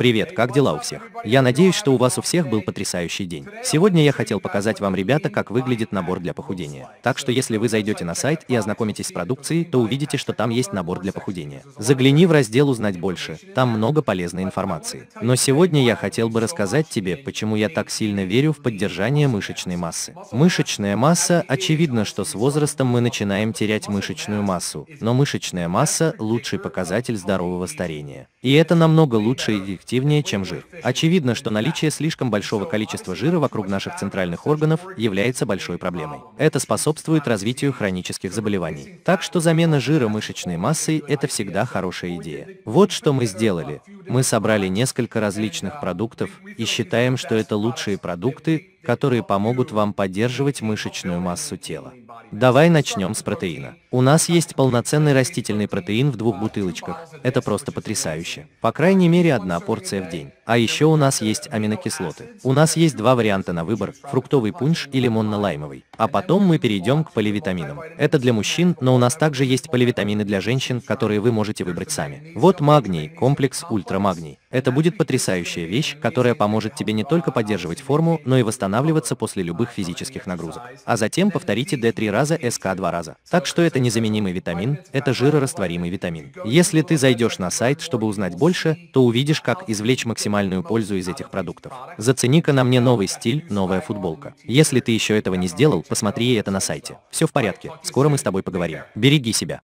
Привет, как дела у всех? Я надеюсь, что у вас у всех был потрясающий день. Сегодня я хотел показать вам, ребята, как выглядит набор для похудения. Так что если вы зайдете на сайт и ознакомитесь с продукцией, то увидите, что там есть набор для похудения. Загляни в раздел «Узнать больше», там много полезной информации. Но сегодня я хотел бы рассказать тебе, почему я так сильно верю в поддержание мышечной массы. Мышечная масса, очевидно, что с возрастом мы начинаем терять мышечную массу, но мышечная масса – лучший показатель здорового старения. И это намного лучше и эффективнее, чем жир. Очевидно, что наличие слишком большого количества жира вокруг наших центральных органов является большой проблемой. Это способствует развитию хронических заболеваний. Так что замена жира мышечной массой – это всегда хорошая идея. Вот что мы сделали. Мы собрали несколько различных продуктов и считаем, что это лучшие продукты, которые помогут вам поддерживать мышечную массу тела. Давай начнем с протеина. У нас есть полноценный растительный протеин в двух бутылочках. Это просто потрясающе. По крайней мере одна порция в день. А еще у нас есть аминокислоты. У нас есть два варианта на выбор, фруктовый пунш и лимонно-лаймовый. А потом мы перейдем к поливитаминам. Это для мужчин, но у нас также есть поливитамины для женщин, которые вы можете выбрать сами. Вот магний, комплекс ультрамагний. Это будет потрясающая вещь, которая поможет тебе не только поддерживать форму, но и восстанавливаться после любых физических нагрузок. А затем повторите D3 раза, СК 2 раза. Так что это незаменимый витамин, это жирорастворимый витамин. Если ты зайдешь на сайт, чтобы узнать больше, то увидишь, как извлечь максимальную пользу из этих продуктов. Зацени-ка на мне новый стиль, новая футболка. Если ты еще этого не сделал, посмотри это на сайте. Все в порядке, скоро мы с тобой поговорим. Береги себя.